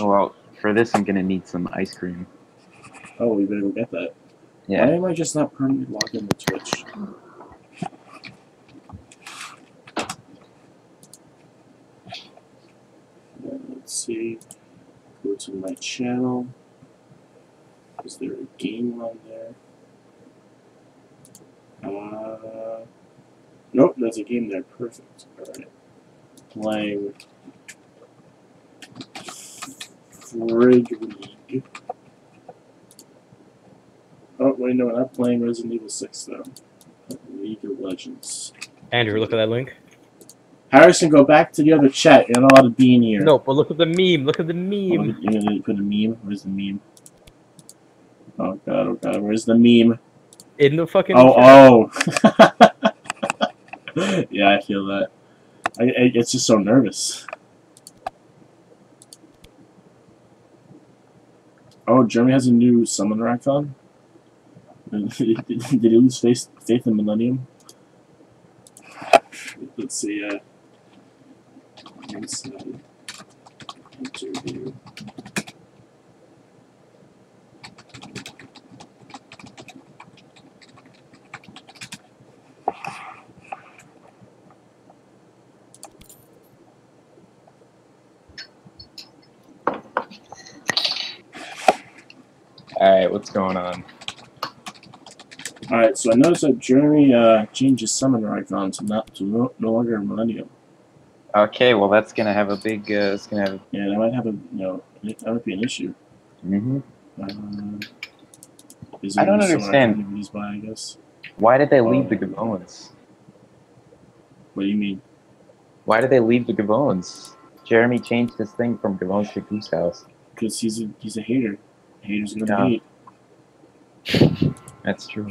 Oh, well, for this, I'm gonna need some ice cream. Oh, we better go get that. Yeah. Why am I just not permanently logged into Twitch? Let's see. Go to my channel. Is there a game on there? Uh, nope, there's a game there. Perfect. Alright. Playing League. Oh, wait, no, we're not playing Resident Evil 6, though. League of Legends. Andrew, look at that link. Harrison, go back to the other chat. You're not allowed to be in here. No, but look at the meme. Look at the Oh, meme. You're gonna put a meme? Where's the meme? Oh god, oh god, where's the meme? In the fucking. Oh, oh! yeah, I feel that. I, I, it's just so nervous. Oh, Jeremy has a new summoner icon? did, he lose faith, faith in Millennium? Let's see, uh... Inside interview. Alright, what's going on? Alright, so I noticed that Jeremy uh, changed his summoner icon to not to no, no longer Millennium. Okay, well, that's gonna have a big, uh, it's gonna have. Yeah, that might have a you know that might be an issue. hmm Um, is I don't there understand. activities by, I guess. Why did they leave Oh. the Gabons? What do you mean? Why did they leave the Gabons? Jeremy changed his thing from Gabons to Goose House. Because he's a he's a hater. Haters gonna Yeah. hate. That's true.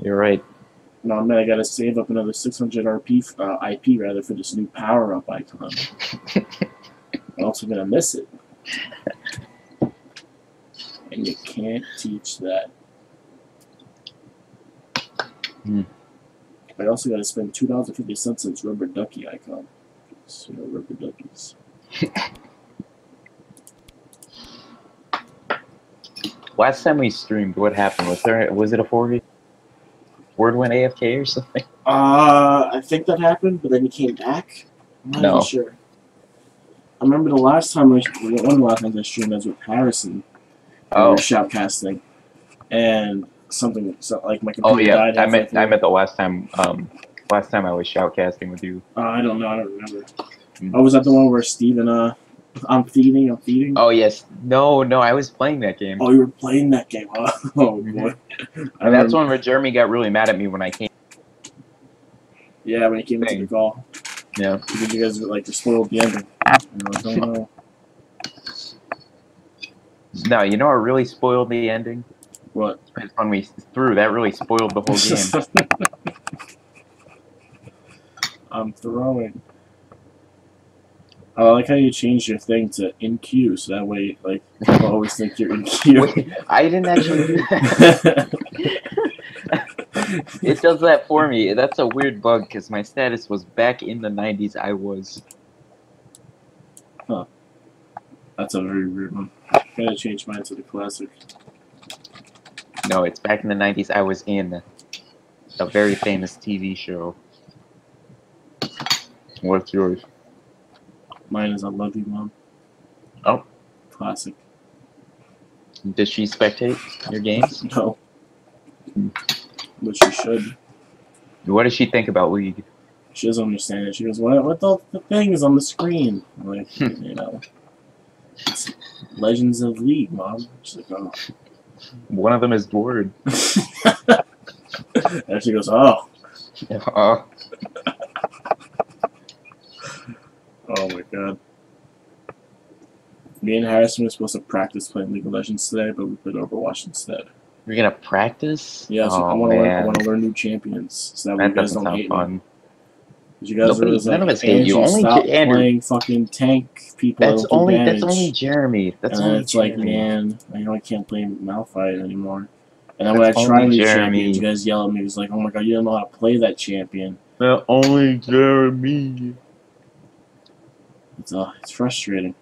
You're right. No man, I gotta save up another 600 RP uh, IP rather for this new power up icon. I'm also gonna miss it. And you can't teach that. Hmm. I also gotta spend two dollars and fifty cents on this rubber ducky icon. So you know, rubber duckies. Last time we streamed, what happened? Was there was it a 4v? Word went AFK or something? Uh, I think that happened, but then he came back. I'm not No. sure. I remember the last time I one of the last times I streamed I was with Harrison. Oh, shoutcasting, and something so, like my computer oh yeah. died. I met I meant the last time. Um, last time I was shoutcasting with you. Uh, I don't know. I don't remember. Hmm. Oh, was that the one where Steven, uh, I'm feeding, I'm feeding? Oh yes. No, no. I was playing that game. Oh, you were playing that game, huh? Oh, Mhm. boy. And that's when where Jeremy got really mad at me when I came. Yeah, when he came into Thing. the call. Yeah. Because you guys like, spoiled the ending. I like, oh, no. No, you know what really spoiled the ending? What? It's when we threw. That really spoiled the whole game. I'm throwing. I like how you changed your thing to in queue, so that way, like, people always think you're in queue. Wait, I didn't actually do that. It does that for me. That's a weird bug because my status was back in the 90s. I was. Huh. That's a very weird one. Gotta change mine to the classic. No, it's back in the 90s. I was in a very famous TV show. What's yours? Mine is I love you, mom. Oh. Classic. Does she spectate your games? No. But she should. What does she think about League? She doesn't understand it. She goes, "What? What the, the thing is on the screen?" I'm like, you know, it's Legends of League, mom. She's like, "Oh." One of them is bored. and she goes, "Oh, oh my god." Me and Harrison were supposed to practice playing League of Legends today, but we played Overwatch instead. you're gonna practice? Yeah, so I oh, want to learn. I want to learn new champions, so that, way That you guys don't hate me. fun. 'Cause You guys Nobody- are none of us hate you. "Andrew, Only stop Andrew." playing fucking tank people. That's only that's only Jeremy. That's and only it's like, man, I know I can't play Malphite anymore. And then when I try new champions, you guys yell at me. It's like, oh my god, you don't know how to play that champion. That only Jeremy. It's uh, it's frustrating.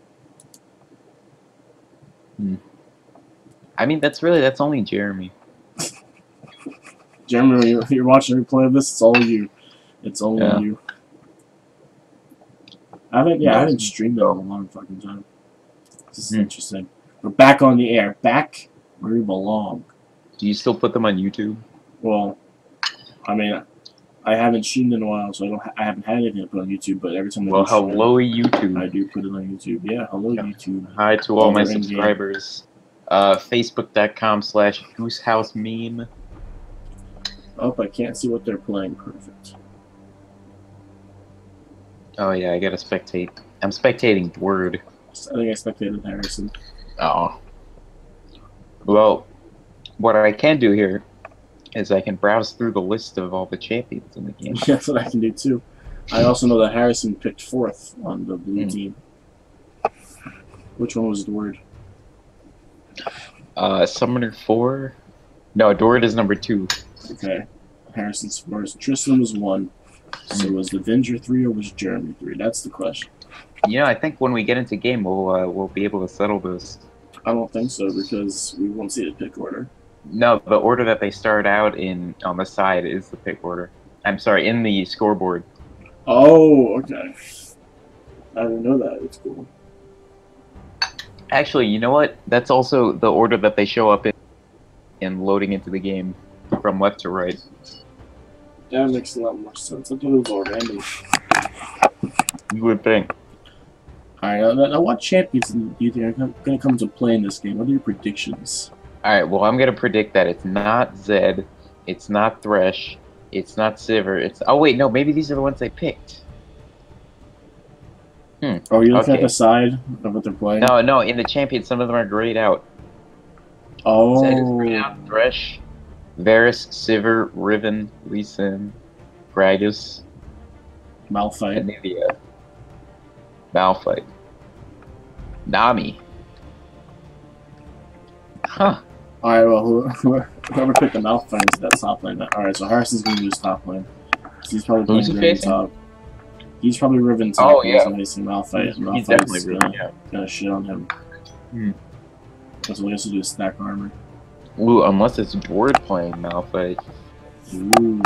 Hmm. I mean, that's really that's only Jeremy. Jeremy, you're, you're watching a replay of this, it's all you. It's only Yeah. you. I haven't, yeah, I haven't streamed it in a long fucking time. This is Hmm. interesting. We're back on the air. Back where we belong. Do you still put them on YouTube? Well, I mean, I haven't streamed in a while, so I don't. Ha- I haven't had anything to put on YouTube. But every time I Well, hello YouTube. I do put it on YouTube. Yeah, hello Yeah. YouTube. Hi to all my subscribers. Uh, Facebook.com slash Goosehouse Meme. Oh, I can't see what they're playing. Perfect. Oh yeah, I gotta spectate. I'm spectating Word. I think I spectated Harrison. Oh. Well, what I can do here is I can browse through the list of all the champions in the game. That's what I can do too. I also know that Harrison picked fourth on the blue Hmm. team. Which one was the word? Uh, Summoner 4? No, Dord is number 2. Okay. Harrison's first. Tristan was one. So was the Venger three or was Jeremy three? That's the question. You know, I think when we get into game, we'll, uh, we'll be able to settle this. I don't think so because we won't see the pick order. No, the order that they start out in on the side is the pick order. I'm sorry, in the scoreboard. Oh, okay. I didn't know that. It's cool. Actually, you know what? That's also the order that they show up in, in loading into the game from left to right. That makes a lot more sense. I thought it was all random. You would think. Alright, now, now what champions do you think are going to come to play in this game? What are your predictions? Alright, well, I'm gonna predict that it's not Zed, it's not Thresh, it's not Sivir, it's. Oh, wait, no, maybe these are the ones they picked. Hmm, oh, you're looking at the side of what they're playing? No, no, in the champions, some of them are grayed out. Oh. Zed is grayed out, Thresh, Varus, Sivir, Riven, Lee Sin, Gragas, Malphite. Anivia, Malphite, Nami. Huh. Alright, well, whoever, whoever picked the Malphite is that top lane. Alright, so Harrison's going to use top lane. He's probably Who's playing he Riven facing? top. He's probably Riven top. Oh, yeah. Somebody's facing Malphite. He's, and he's Malphite's definitely Riven, gonna, yeah. gonna shit on him. Hmm. That's what he has to do is stack armor. Ooh, unless it's Dord playing Malphite. Ooh.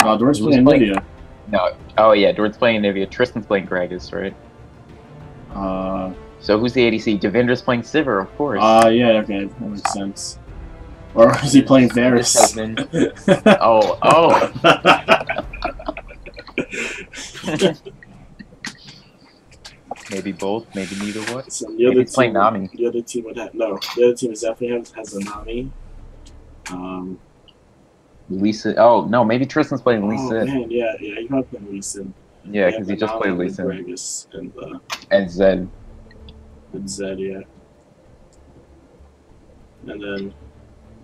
Uh, Doris Who's playing playing? Nivea. No. Oh, yeah, Dord's playing Anivia, Tristan's playing Gragas, right? Uh, So who's the ADC? Devindra's playing Sivir, of course. uh, yeah, okay, that makes sense. Or is he playing Varus? oh, oh. maybe both, maybe neither one. So the Maybe other he's playing team, Nami. The other team would have no. The other team is definitely has, has a Nami. Um, Lisa. Oh no, maybe Tristan's playing Lisa. oh man, yeah, yeah, you probably playing Lee Sin. yeah, because he just Nami played Lisa Gragas and uh, and Zed. And Zed, yeah. And then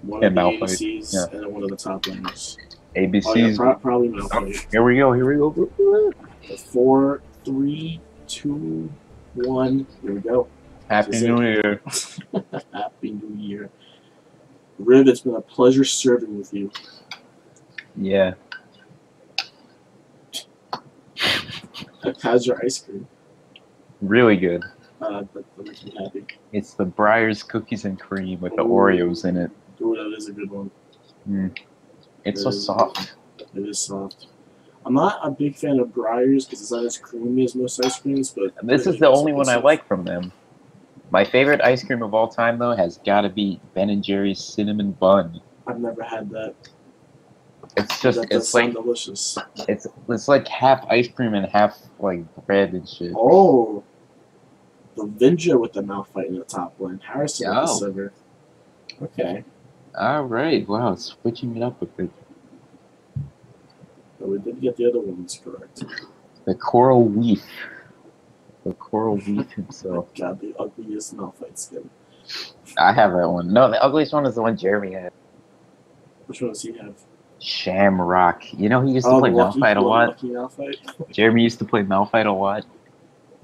one And of the Malphite, ADCs yeah. and then one of the top laners. ABC's. Oh yeah, pro- probably Oh, here we go. Here we go. Four, three, two, one. Here we go. Happy Is it- New Year. Happy New Year. Riv, it's been a pleasure serving with you. Yeah. How's your ice cream? Really good. Uh, that, that makes me happy. It's the Breyers cookies and cream with the Ooh. Oreos in it. Ooh, that is a good one. It's so is. soft. It is soft. I'm not a big fan of Breyers because it's not as creamy as most ice creams, but This is the only one I like from them. My favorite ice cream of all time, though, has got to be Ben and Jerry's cinnamon bun. I've never had that. It's just, that it's like, delicious. it's, it's like half ice cream and half like bread and shit. Oh, Vinja with the Malphite in the top lane. Harrison with the Sivir. Okay, All right, wow, switching it up a bit. but we did get the other ones correct. The coral reef, the coral reef himself. God, the ugliest Malphite skin. I have that one. No, the ugliest one is the one Jeremy had. Which one does he have? Shamrock. You know, he used to Oh, play Malphite a lot. Malphite. Jeremy used to play Malphite a lot.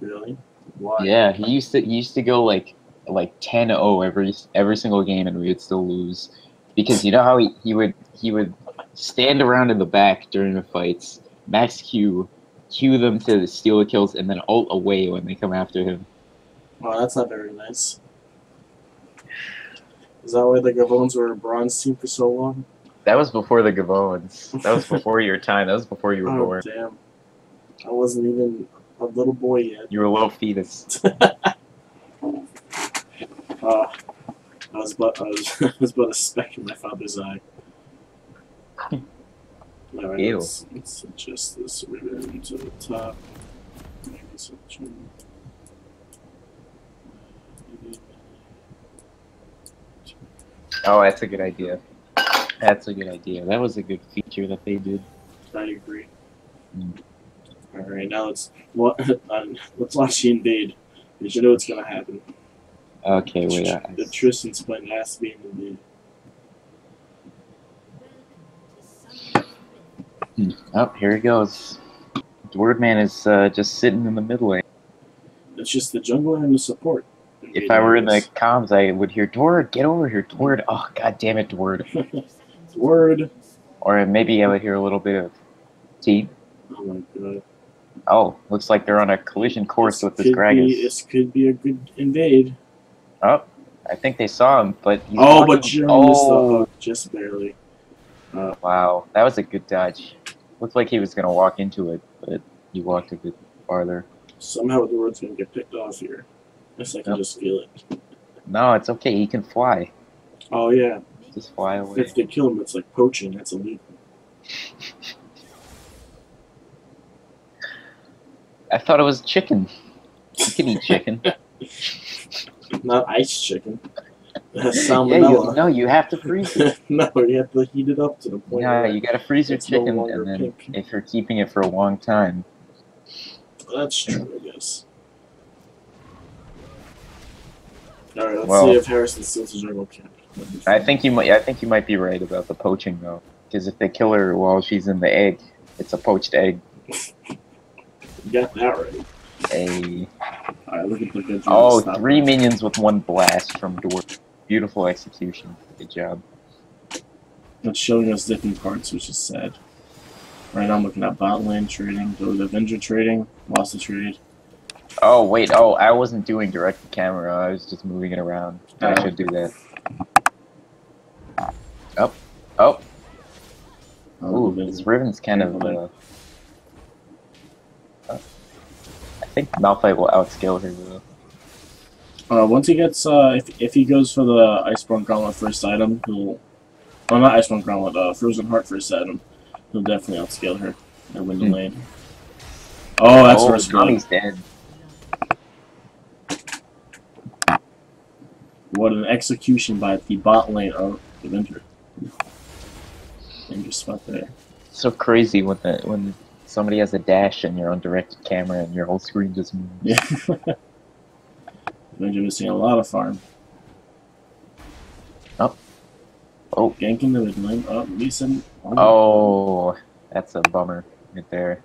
Really? Why? Yeah, he used to. He used to go like like 10-0 every every single game, and we would still lose because you know how he, he would he would stand around in the back during the fights, max Q, cue them to steal the kills, and then ult away when they come after him. Wow, that's not very nice. Is that why the Gavones were a bronze team for so long? That was before the Gavones. That was before your time. That was before you were Oh born. damn! I wasn't even a little boy yet. You're a little fetus. Uh, I was but I was, I was but a speck in my father's eye. Alright, Ew. let's, let's adjust this ribbon to the top. Maybe some trim. Maybe- Oh, that's a good idea. That's a good idea. That was a good feature that they did. I agree. Mm. All right, now let's let's watch the invade. Because you should know what's gonna happen. Okay, wait. I, The Tristan's playing has to be in the invade. Hmm. Oh, here he goes. The word man is uh, just sitting in the middle lane. It's just the jungler and the support. If I were in the comms, I would hear Dward, get over here, Dward. Oh, god damn it, Dward. word. Or maybe I would hear a little bit of T. Oh my god. Oh, looks like they're on a collision course with this could be, this could be a good invade. Oh, I think they saw him, but Oh, but Jeremy missed the oh, hook just barely. Uh, wow, that was a good dodge. Looked like he was gonna walk into it, but he walked a bit farther. Somehow the word's gonna get picked off here. Guess I can Yep. just feel it. No, it's okay. He can fly. Oh yeah. Just fly away. If they kill him, it's like poaching. That's illegal. I thought it was chicken. You can eat chicken. Not ice chicken. That's yeah, you, no, you have to freeze it. no, you have to heat it up to the point Yeah, you gotta freeze your it's no chicken, and then pink. if you're keeping it for a long time, That's true, I guess. Alright, let's Well- see if Harrison steals his jungle camp. I think you might. I think you might be right about the poaching though, because if they kill her while she's in the egg, it's a poached egg. Got that right. A Alright, look at the good oh, three that. minions with one blast from Dwarf. Beautiful execution. Good job. It's showing us different parts, which is sad. Right now I'm looking at bot lane trading, go to Avenger trading, lost the trade. Oh wait. Oh, I wasn't doing direct to camera. I was just moving it around. I Oh. should do that. Oh, oh. Oh, Ooh, this Riven's kind of. Uh, uh, I think Malphite will outscale her though. Uh, once he gets, uh, if, if he goes for the Iceborne Gauntlet first item, he'll. Oh, not Iceborne Gauntlet, uh, Frozen Heart first item. He'll definitely outscale her and win the Hmm. lane. Oh, that's oh, first blood. Dead. What an execution by the bot lane of the Avenger. Danger spot there. so crazy when the when somebody has a dash and you're on directed camera and your whole screen just moves. Yeah. Avenger missing a lot of farm. Oh, oh. Ganking the mid lane. Oh, said. oh, that's a bummer right there.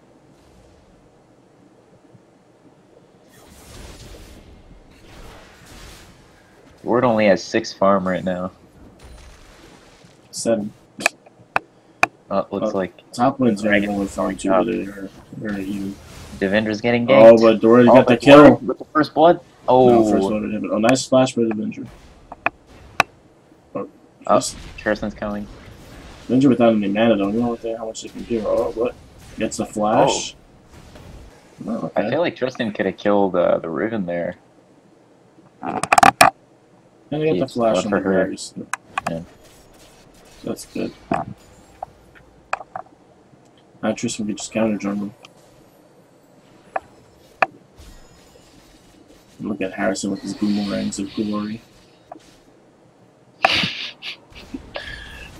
Word only has six farm right now. Seven. Oh, looks Oh. like Top lane's very Dragon. good with farm too, job. but they're very even. Devendra's getting Oh, but Dory Oh, got the kill. With the first blood. Oh, No, first but oh, nice splash by the Avenger. Oh, Oh. just- Tristan's coming. Avenger without any mana, don't know what they, how much they can do. Oh, what? Gets a flash. Oh, I okay. feel like Tristan could have killed uh, the Riven there. And they got the flash on the her. Yeah. That's good. Now Tristan could just counter jungle. Look at Harrison with his boomerangs of glory.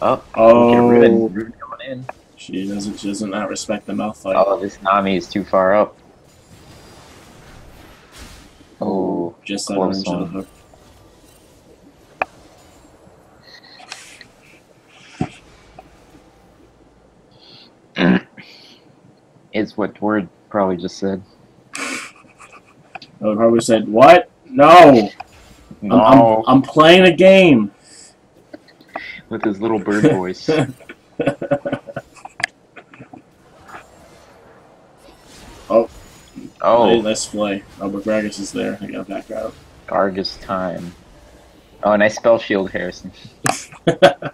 Oh, Oh. Riven coming in. she doesn't. She does not respect the Malphite. Oh, this Nami is too far up. Oh, just that close range the one. Is what Word probably just said. Oh, probably said, "What? No, I'm, I'm, No, I'm playing a game." with his little bird voice. Oh. Oh. Hey, Oh, nice play. Oh, but Gragas is there. I gotta back out. Gragas time. Oh, nice spell shield, Harrison.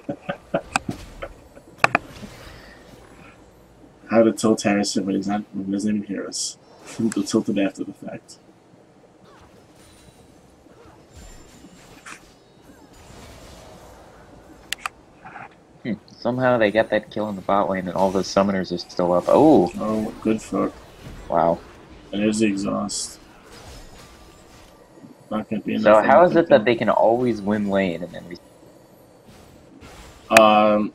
How to tilt Harrison when he's not when he doesn't even hear us. He'll tilt it after the fact. Hmm. Somehow they got that kill in the bot lane, and all those summoners are still up. Oh, Oh, good fuck. wow. And there's the exhaust. Not gonna be enough. So how is it that they can always win lane and then we? Um,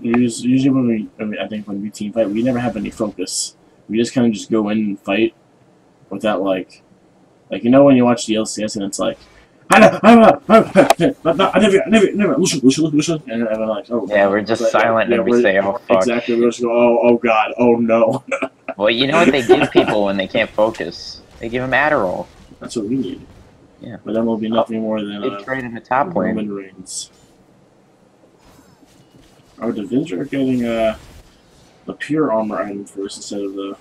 usually when we, I, mean, I think when we team fight, we never have any focus. We just kind of just go in and fight without like, like you know when you watch the LCS and it's like, I never, I never, never, Lucian, Lucian, Lucian, and everyone like, oh, Yeah, we're just but, silent yeah, and we we're- say, "Oh fuck." exactly. We're just go, oh, oh god, oh no. Well, you know what they give people when they can't focus? They give them Adderall. That's what we need. Yeah. But then we'll be nothing more than They uh, trade in the top lane. Roman Reigns. Oh, Divinger getting uh, the pure armor item first instead of the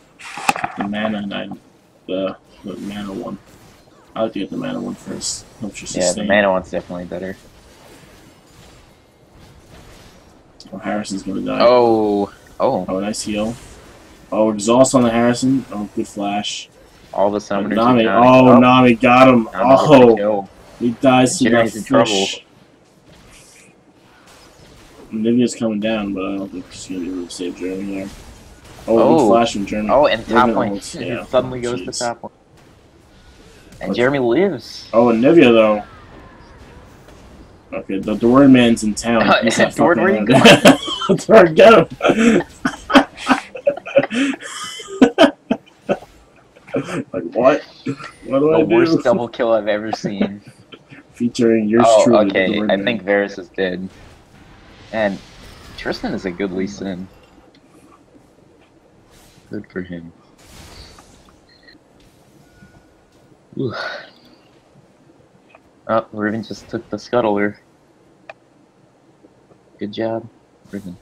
the mana item, the the mana one. I like to get the mana one first. Helps you Yeah, the sustain. mana one's definitely better. Oh, Harrison's gonna die. Oh, oh, Oh, nice heal. Oh, exhaust on the Harrison. Oh, good flash. all the Oh, summoners. Nami. are dying. Oh, Nami got him. Nami Oh, he dies to the in trouble. Nivea's coming down, but I don't think she's gonna be able to save Jeremy there. Oh, Oh. flash from Jeremy. Oh, and top lane. yeah. It suddenly goes Jeez. to top lane. And Jeremy lives. Oh, and Nivea though. Okay, the Dwarven man's in town. He's not Dward, where you around. Dward, get him! like what? What do The I worst do? double kill I've ever seen. Featuring yours oh, truly. okay. Dward I think Varus is dead. And Tristan is a good Lee Sin. Good for him. Ooh. Oh, Riven just took the scuttler. Good job, Riven.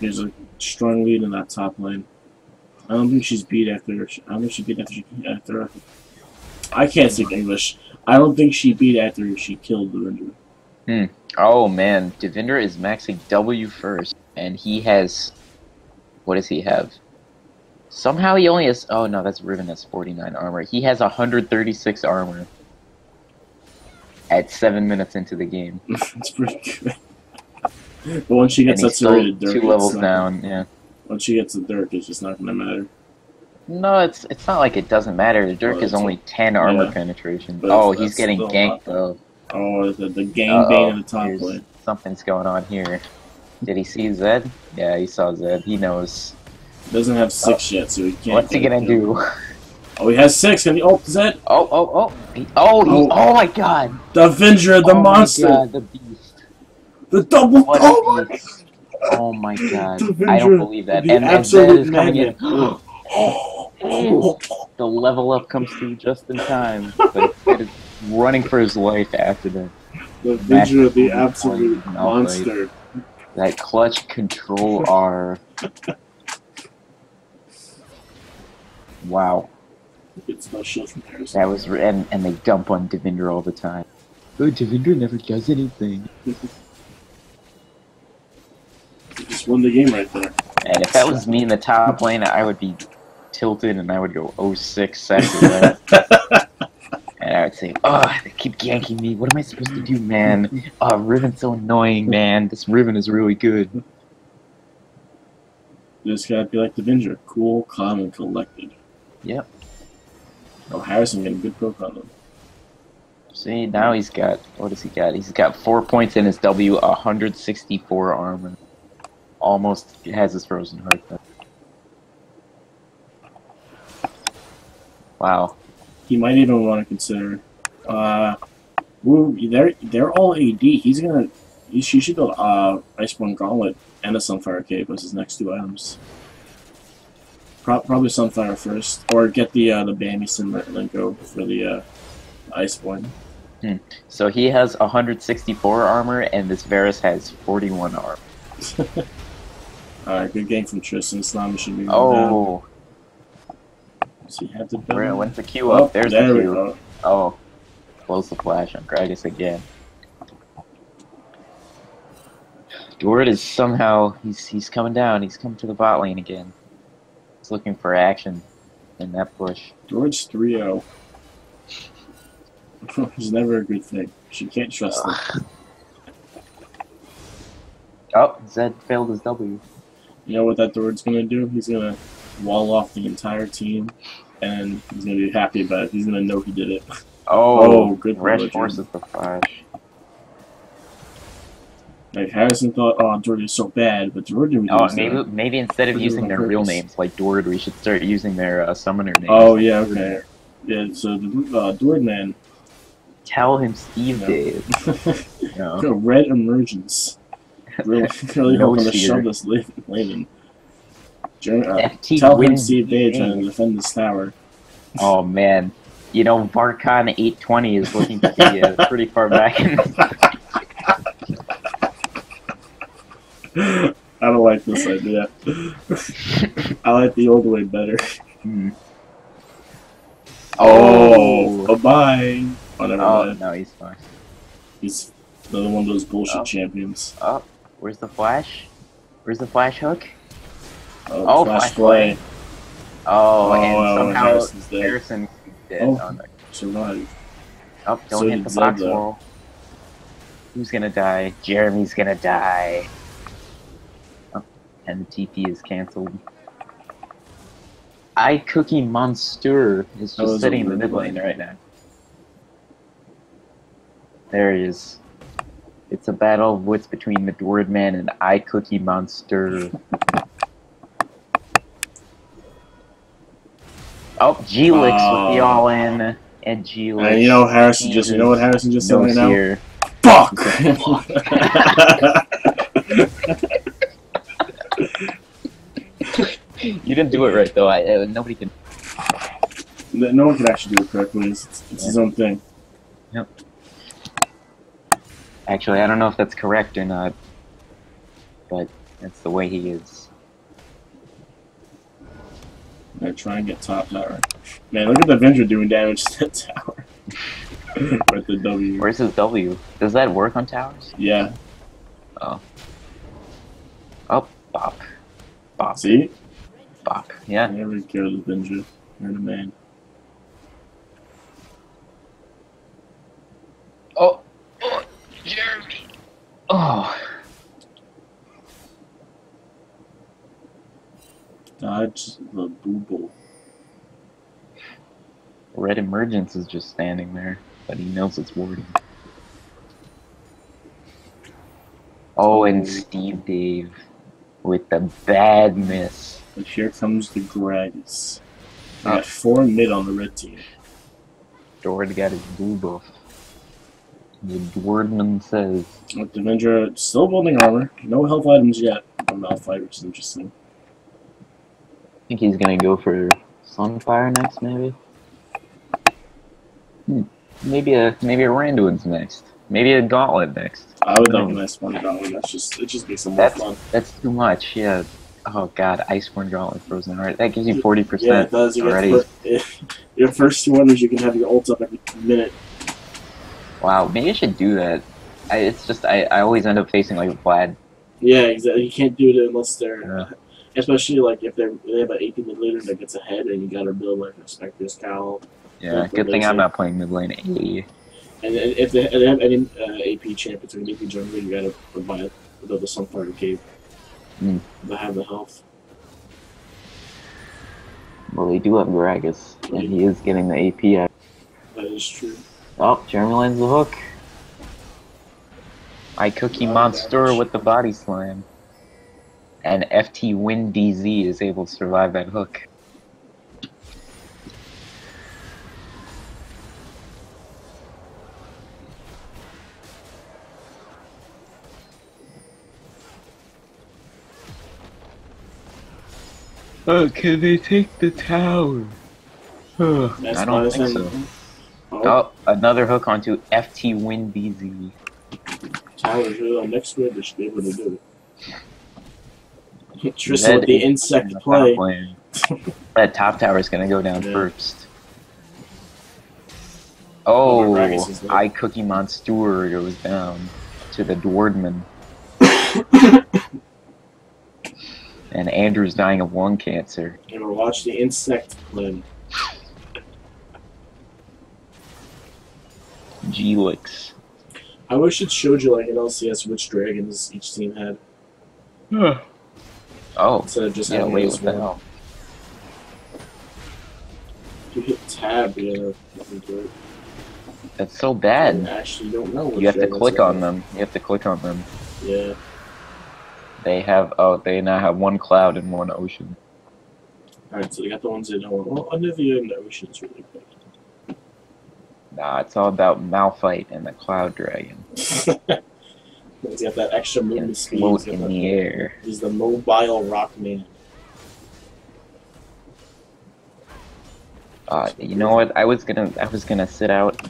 There's a strong lead in that top lane. I don't think she's beat after. I don't think she beat after she after. I can't speak English. I don't think she beat after she killed the Ringer. Oh man, Devinder is maxing W first, and he has. What does he have? Somehow he only has. Oh no, that's Riven has 49 armor. He has 136 armor. At seven minutes into the game, It's pretty good. but once she and gets that still dirt, two levels not- down. Yeah. Once she gets the Dirk, it's just not gonna matter. No, it's it's not like it doesn't matter. The Dirk Well, is only 10 armor yeah. penetration. But Oh, he's getting ganked though. Oh, the the gang Uh-oh, of the top lane. Something's going on here. Did he see Zed? Yeah, he saw Zed. He knows. Doesn't have six oh. yet, so he can't. What's he gonna do? Oh, he has six. Can he ult Zed? Oh, oh, oh! He, oh, he, Oh. oh my God! The Avenger, the oh monster, God, the beast! the double. What oh my! Oh my God! I don't believe that. And, and Zed is coming in. the level up comes through just in time. But is running for his life after that. The Avenger, the absolute monster. That clutch control R. Wow, It's no shield from Harrison. that was and and they dump on Devinder all the time. Oh, Devinder never does anything. Just won the game right there. And if that was me in the top lane, I would be tilted and I would go 06 after that. Oh, they keep yanking me. What am I supposed to do, man? Oh, Riven's so annoying, man. This Riven is really good. Just gotta be like the Avenger, cool, calm, and collected. Yep. Oh, Harrison getting good poke on him. See, now he's got, what has he got? He's got four points in his W, 164 armor. Almost has his frozen heart. Though. Wow. He might even want to consider. Uh, woo, they're they're all AD. He's gonna. He should, he should go uh, Iceborne Gauntlet and a Sunfire Cape as his next two items. Pro- probably Sunfire first, or get the uh, the Bami's Cinder and then go for the uh, Iceborne. So he has 164 armor, and this Varus has 41 armor. Alright, good game from Tristan. Slimy should be going down. Oh, So you have to where, build. when's the Q Oh, up? There's there the we Q. go. the flash on Gragas again. Dord is somehow he's he's coming down. He's coming to the bot lane again. He's looking for action in that push. George 3 0. It's never a good thing. She can't trust him. Oh, Zed failed his W. You know what that Dord's gonna do? He's gonna wall off the entire team, and he's gonna be happy about it. He's gonna know he did it. Oh, Oh, good Resh religion. forces the flash. Like Harrison thought, oh, Dord is so bad, but Dord Oh, maybe that. maybe instead of using their real names like Dord, we should start using their uh, summoner names. Oh yeah, okay. Yeah, so the uh, Dord man, Tell him Steve Yeah. Dave. You know? red emergence. Really, really No hoping to shove this lane. Uh, tell him Steve Dave trying to defend this tower. Oh man, you know Varcon 820 is looking to be uh, pretty far back. I don't like this idea. I like the old way better. Hmm. Oh, bye bye. Whatever. Oh man. no, he's fine. He's another one of those bullshit Oh. champions. Oh, where's the flash? Where's the flash hook? Oh, Oh, flash flash play. Oh, Oh, and and somehow Harrison's dead. Harrison dead Oh. on the. Survive. Oh, don't So hit the box wall. Who's gonna die? Jeremy's gonna die. Oh, and the TP is canceled. I Cookie Monster is just sitting in the mid lane right now. There he is. It's a battle of wits between the Dward Man and I Cookie Monster. oh, G-Lix with the Oh. all in. And G-Lix. And you know Harrison just you know what Harrison just said right now? fear. Fuck! You didn't do it right though. I, uh, nobody can. no one can actually do it correctly. It's, it's his own thing. Yep. Actually, I don't know if that's correct or not, but that's the way he is. I try and get top tower. Man, look at the Avenger doing damage to that tower. With the W. Where's his W? Does that work on towers? Yeah. Oh, Oh, bop, bop, See? bop. Yeah. Never killed the Avenger. You're the man. Oh, oh, Jeremy. Oh, Dodge the booble. Red Emergence is just standing there, but he knows it's warding. Oh, and oh. Steve Dave with the bad miss. But here comes the Gragas. We Oh. Ah. got four mid on the red team. Dord got his blue buff. The Dwardman says. With the Avenger still building armor. No health items yet Malphite, which is interesting. I think he's gonna go for Sunfire next, maybe. Hmm. Maybe a maybe a Randuin's next. Maybe a Gauntlet next. I would like No. a nice one gauntlet. That's just it just makes it more That's fun. that's too much. Yeah. Oh God, Iceborne Gauntlet Frozen Heart. That gives you forty Yeah, it percent does. You already. fir- your first two wonders, you can have your ult up every minute. Wow, maybe I should do that. I, it's just I, I always end up facing like Vlad. Yeah, exactly. You can't do it unless they're, Yeah. Especially like if they're they have an AP mid laner that gets ahead, and you gotta build like a Spectre's Cowl. Yeah, Yeah, good thing I'm not playing mid lane AE. And then if they, if they have any uh, AP champions or an AP jungle, you gotta provide build a Sunfire Cape. Hmm. They have the health. Well, they do have Gragas, and he is getting the AP. out. That is true. Oh, Jeremy lands the hook. I Cookie Lot Monster damage. with the body slam. And FT Win DZ is able to survive that hook. Oh, can they take the tower? That's I don't think so. Oh, Oh, another hook onto FT Win DZ. Tyler's really uh, on next wave, they should be able to do it. Tristan Zed with the insect the play. that top tower is gonna go down Yeah. first. Oh, Gragas is there. I Cookie Monster goes down to the Dwardman. and Andrew's dying of lung cancer. And we'll watch the insect play. Gelix. I wish it showed you like in LCS which dragons each team had Oh, instead of just yeah, having wait, this what the hell? You hit tab, you're gonna fucking do it. That's so And bad. actually, you don't know. You have to click on them. You have to click on them. Yeah. They have, oh, they now have one cloud and one ocean. Alright, so they got the ones they don't want. Well, Under the Ocean's really good. Nah, it's all about Malphite and the Cloud Dragon. He's got that extra movement speed. float He's in the air. He's the mobile rock man. Uh, you know what? I was gonna, I was gonna sit out.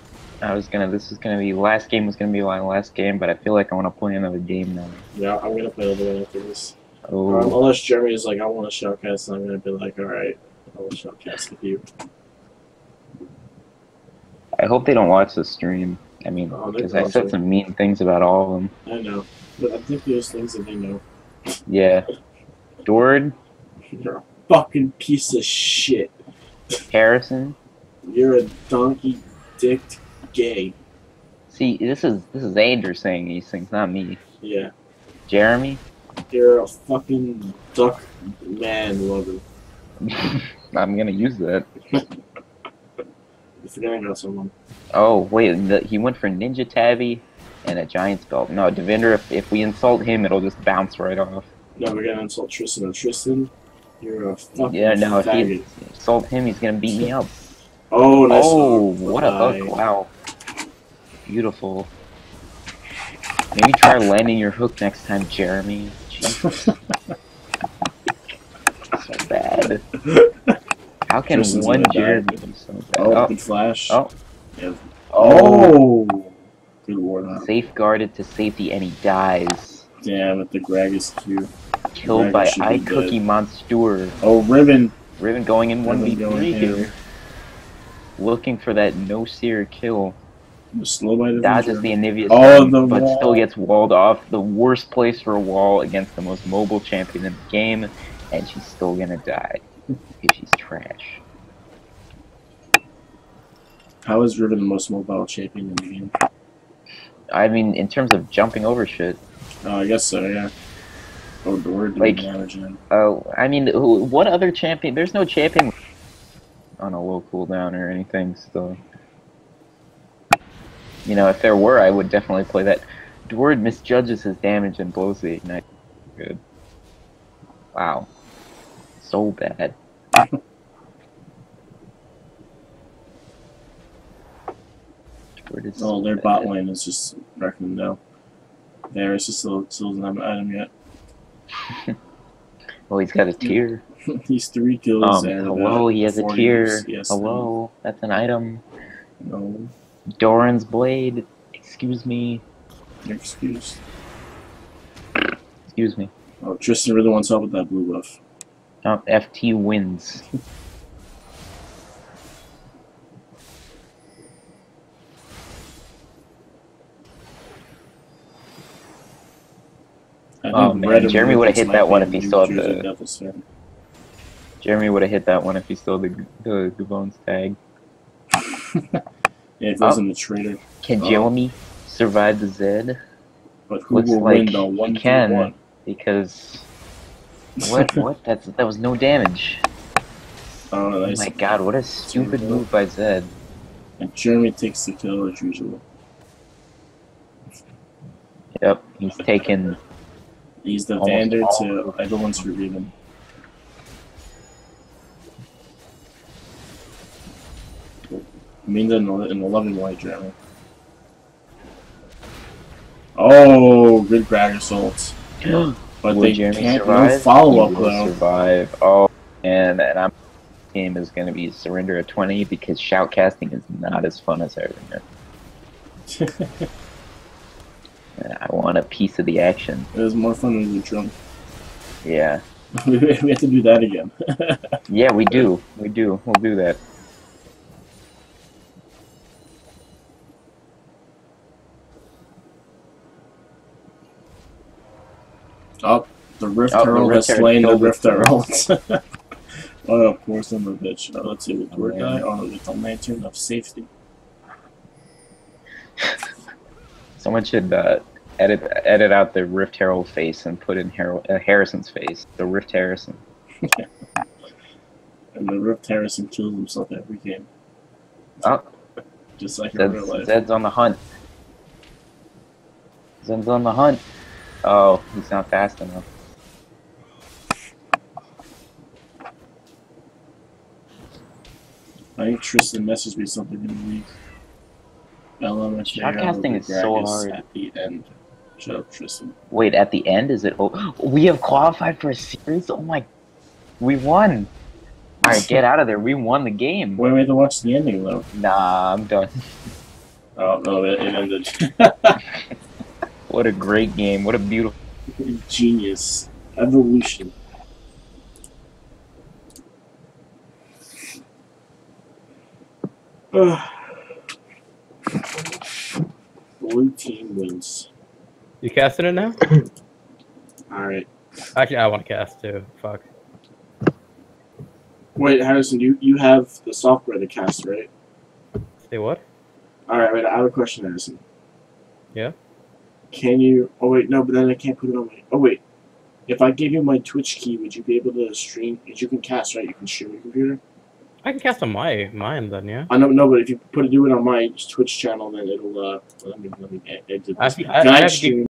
I was gonna. This was gonna be last game was gonna be my last game, but I feel like I want to play another game now. Yeah, I'm gonna play another one after this. Um, unless Jeremy is like, I want a shoutcast, I'm gonna be like, alright, I will shoutcast with you. I hope they don't watch the stream. I mean, Oh, because I said some mean things about all of them. I know. But I think there's things that they know. Yeah, Dord, You're a fucking piece of shit. Harrison. You're a donkey dicked gay. See, this is this is Andrew saying these things, not me. Yeah. Jeremy. You're a fucking duck man lover. I'm gonna use that. You're forgetting about someone. Oh wait, the, he went for Ninja Tabi and a Giant's Belt. No, Devinder. If, if we insult him, it'll just bounce right off. No, we're gonna insult Tristan and Tristan. You're a fucking Yeah, no. If faggot. he insult him, he's gonna beat me up. Oh, nice. Oh, what a hook! Wow, beautiful. Maybe try landing your hook next time, Jeremy. Jesus. so bad. How can Tristan's one gonna die. Jeremy be so bad? Oh, Oh, good flash. Oh. Yeah. oh, Oh! Good warlock. safeguarded to safety, and he dies. Damn it, the Gragas Q. Killed Dragon by should be I dead. Cookie Monster. Oh, Ribbon. Riven going in one v three here. here, looking for that no seer kill. Slow by the Dodges the Anivia Oh, stun, the but wall. still gets walled off. The worst place for a wall against the most mobile champion in the game, and she's still gonna die because she's trash. How is Riven the most mobile champion in the game? I mean, in terms of jumping over shit, Oh, I guess so, yeah. Oh, Dora doing Like- damage in. uh, I mean, what other champion? There's no champion on a low cooldown or anything. So, you know, if there were, I would definitely play that. Dward misjudges his damage and blows the ignite. Good. Wow. So bad. Is Oh, their bot lane is just wrecking them down. There, it's just still, still doesn't have an item yet. Well, he's got a tier. He's three kills Um, hello, he has a tier. Yes, Hello, that's an item. No, Doran's blade. Excuse me. no excuse. Excuse me. Oh, Tristan really wants help with that blue buff. Um, FT wins. Oh, man, Jeremy would've hit that one if he still had the-. Jeremy would have hit that one if he still had the the Gavone's tag. Yeah, if it Oh. wasn't a traitor. Can Oh. Jeremy survive the Zed? But who Looks will like win the he can. one? Because what? what? That's that was no damage. Oh, Oh my god! What a stupid move by Zed. And Jeremy takes the kill as usual. Yep, he's taken. He's the Vander to everyone's forgiven. I mean, in the, in loving way, Jeremy. Oh, good Grag assaults. But Will they Jeremy can't survive? no follow up though. Survive. Oh, and and I'm game is going to be surrender at 20 because shoutcasting is not as fun as I remember. I want a piece of the action. it was more fun we were drunk. Yeah. we have to do that again. Yeah, we do. We do. We'll do that. Oh, the Rift Oh, the Herald Rift has slain the Rift. Herald. oh, of course, I'm a bitch. Uh, let's see, with Word. Guy, with the Lantern of Safety. Someone should uh, edit edit out the Rift Herald face and put in Har- uh, Harrison's face. The Rift Harrison. And the Rift Harrison kills himself every game. Oh. Just like in real life. Zed's on the hunt. Zed's on the hunt. Oh, he's not fast enough. I think Tristan messaged me something in the week. LMFJ Shoutcasting is so hard. At the end. Shut up, Tristan. Wait, at the end, is it? Oh, we have qualified for a series. Oh my, we won. All right, get out of there. We won the game. Wait, we have to watch the ending, though. Nah, I'm done. Oh, no, it, it ended. What a great game. What a beautiful. Genius. Evolution. Blue team wins. You casting it now? Alright. Actually, I want to cast too. Fuck. Wait, Harrison, you, you have the software to cast, right? Say what? Alright, wait, I have a question, Harrison. Yeah? Can you. Oh, wait, no, but then I can't put it on my. Oh, wait. If I gave you my Twitch key, would you be able to stream? You can cast, right? You can stream your computer? I can cast on my mine then, yeah. I know, no, but if you put it, do it on my Twitch channel, then it'll, uh, let me, let me e- exit I. I, Can I I stream